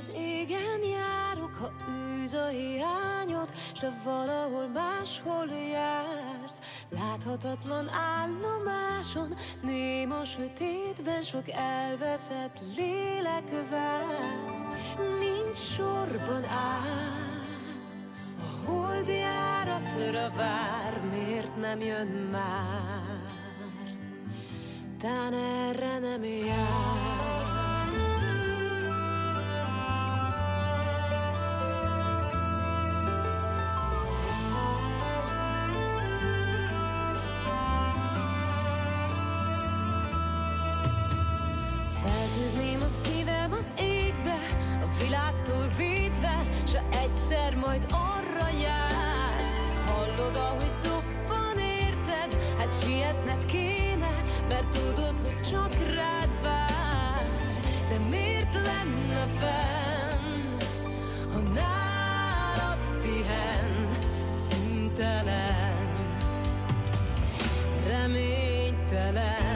az égen járok, ha űz a hiányod, s te valahol máshol jársz. Láthatatlan állomáson, néma sötétben sok elveszett lélek vár, mint sorban áll. A holdi járatra vár, miért nem jön már? Tán erre nem jár. Majd arra jársz. Hallod, ahogy dobban érted, hát sietned kéne, mert tudod, hogy csak rád vár. De miért lenne fenn, ha nálad pihen, szüntelen, reménytelen?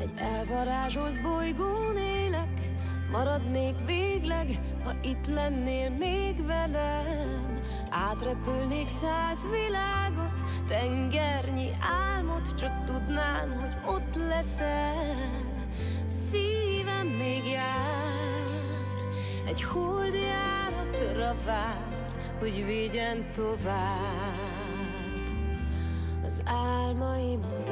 Egy elvarázsolt bolygón élek, maradnék végleg, ha itt lennél még velem. Átrepülnék száz világot, tengernyi álmot, csak tudnám, hogy ott leszel. Szívem még jár, egy holdjáratra vár, hogy vigyen tovább. Az álmaimon